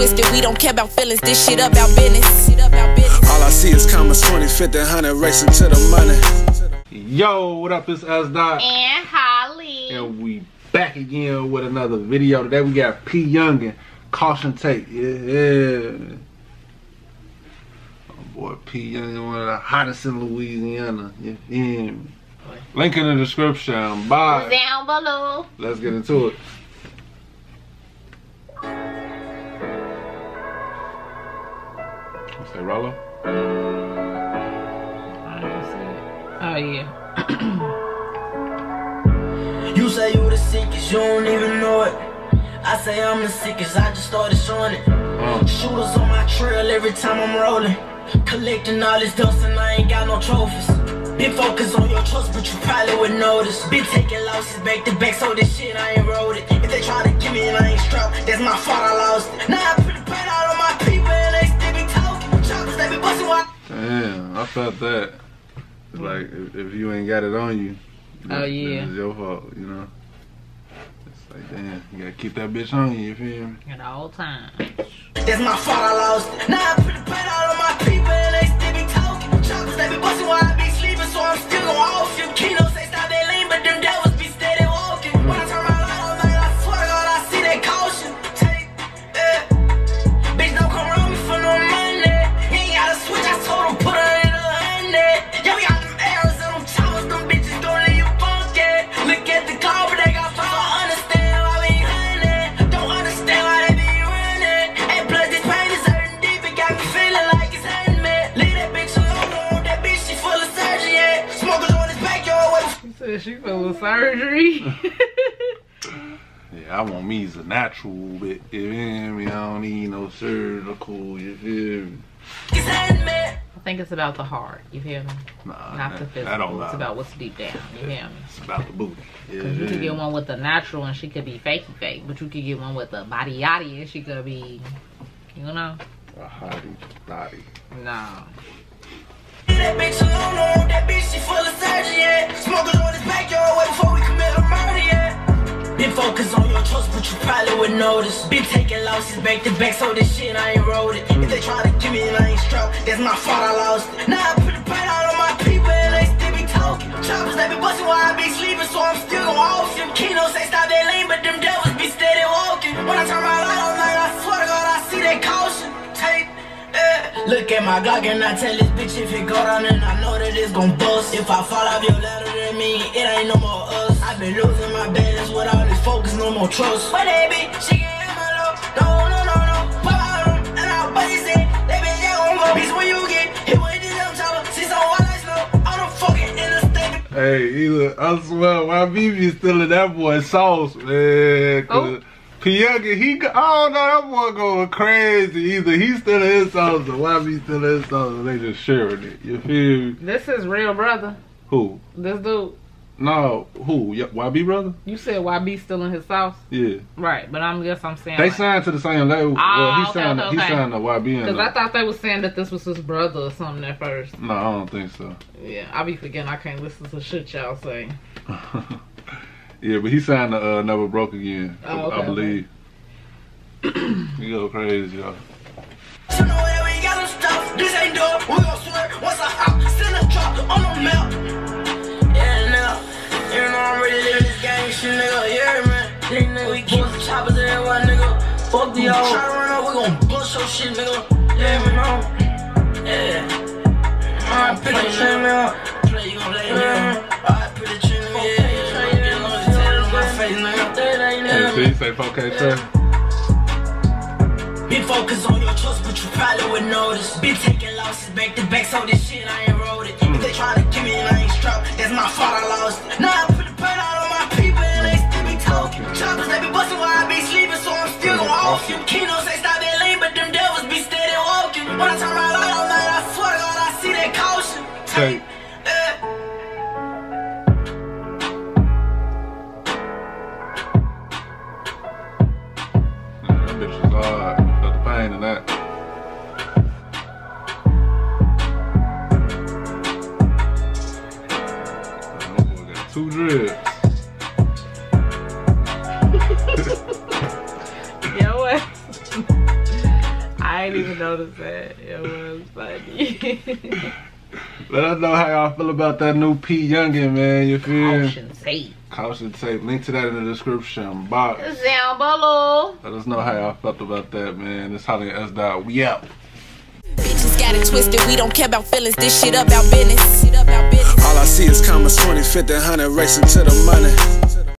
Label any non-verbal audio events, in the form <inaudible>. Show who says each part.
Speaker 1: twisted. We don't care about feelings. This shit about business.
Speaker 2: All I see is commas 20, 50, 100 racing to the money.
Speaker 3: Yo, what up? It's Sdot,
Speaker 4: And Holly.
Speaker 3: and we back again with another video. Today we got P Yungin, caution tape. Yeah. Oh boy, P Yungin, one of the hottest in Louisiana. You feel me? Link in the description. Bye.
Speaker 4: Down below.
Speaker 3: Let's get into it. Say Rollo.
Speaker 4: Oh yeah. <clears throat>
Speaker 5: You say you the sickest, you don't even know it. I say I'm the sickest, I just started showing it.
Speaker 3: Uh,
Speaker 5: Shooters on my trail every time I'm rolling. Collecting all this dust and I ain't got no trophies. Been focused on your trust, but you probably would notice. Been taking losses back to back, so this shit I ain't wrote it. If they try to give me and I ain't strapped, that's my fault, I lost it. Now I
Speaker 3: felt that. It's like if, if you ain't got it on you,
Speaker 4: Oh,
Speaker 3: then
Speaker 4: yeah.
Speaker 3: it's your fault. You know. It's like damn, you gotta keep that bitch on you. You feel me?
Speaker 4: At all times.
Speaker 5: That's my fault, I lost. Now I put the pain out on She
Speaker 4: said she full of surgery. <laughs>
Speaker 3: Yeah, I want me as a natural bit. You feel me? I don't need no surgical. You feel me?
Speaker 5: it's hurting.
Speaker 4: I think it's about the heart. You feel me?
Speaker 3: Nah,
Speaker 4: Not
Speaker 3: that,
Speaker 4: the
Speaker 3: that
Speaker 4: physical.
Speaker 3: don't
Speaker 4: It's about what's deep down. You feel me? <laughs>
Speaker 3: It's about the booty. Yeah, <laughs>
Speaker 4: Cause you could get one with the natural and she could be fakey fake, but you could get one with the body yaddy and she could be, you know,
Speaker 3: a hottie, thotty.
Speaker 4: no.
Speaker 5: That bitch alone, that bitch, she full of probably would notice. Been taking losses back to back, so this shit I ain't wrote it. If they try to give me and I ain't strapped, that's my fault, I lost it. Now I put the pain out on my people and they still be talking. Choppers, they be busting while I be sleeping, so I'm still going off you. Keno say stop that lean, but them devils be steady walking. When I turn my light on, man, I swear to God, I see that caution. Take. Eh, look at my Glock and I tell this bitch if it go down and I know that it's gon' bust. If I fall off your ladder, that mean it ain't no more us. I been losing my balance with all this focus, no more trust. But that bitch, she can have my love. No, no, no, no. Pop out on and I'll bust his head. That bitch, yeah, gon' go. Bitch, where you get hit with this young chopper? See some white lights, no. On the fucking interstate.
Speaker 3: Hey, either I swear, YB be stealing that boy sauce, man.
Speaker 4: Oh.
Speaker 3: Cause Piaga, he, go- I don't know, that boy going crazy. Either he stealing his sauce or YB stealing his sauce, and they just sharing it. You feel me?
Speaker 4: This is real brother.
Speaker 3: Who?
Speaker 4: This dude.
Speaker 3: No, who? Y- YB brother?
Speaker 4: You said YB still in his house?
Speaker 3: Yeah.
Speaker 4: Right, but I'm guess I'm saying
Speaker 3: They
Speaker 4: like,
Speaker 3: signed to the same label. well,
Speaker 4: Ah,
Speaker 3: he
Speaker 4: okay,
Speaker 3: signed.
Speaker 4: okay,
Speaker 3: He
Speaker 4: okay.
Speaker 3: signed to YB.
Speaker 4: Cause I thought they was saying that this was his brother or something at first.
Speaker 3: no, I don't think so.
Speaker 4: Yeah, I be forgetting I can't listen to shit y'all say. <laughs>
Speaker 3: yeah, but he signed to uh, Never Broke Again. I-
Speaker 4: Oh, okay,
Speaker 3: I believe. <clears throat> You go crazy, y'all.
Speaker 5: You know that we got them stuff. This ain't dope. We gon' swear. Once I hop, send a drop on the map. These nigga, we keep the choppers in there, one nigga. Fuck the old. Try to run up, we gon' bust your shit, nigga. Yeah, man, no. Yeah. Alright, pick the trim, nigga. Play, you gon' lay me. Alright, pick the trim, nigga. Yeah, yeah, yeah. Long as tatted on my face, nigga. That
Speaker 3: Hey,
Speaker 5: never.
Speaker 3: see, say 4K Trey.
Speaker 5: Been focused on your trust, but you probably would notice. Been taking losses back to back, so this shit I ain't wrote it. If they try to give me and I ain't strapped, that's my fault, I lost it. Now I put <laughs>
Speaker 4: Yo, what? I ain't even notice that. It was funny. <laughs>
Speaker 3: Let us know how y'all feel about that new P Yungin, man. You feel me?
Speaker 4: Caution tape.
Speaker 3: Caution tape. Link to that in the description box.
Speaker 4: Sound below.
Speaker 3: Let us know how y'all felt about that, man. It's Holly S. Dot. We out.
Speaker 1: Bitches got it twisted. We don't care about feelings. This shit about business.
Speaker 2: All I see is commas 20, 50, 100 racing to the money.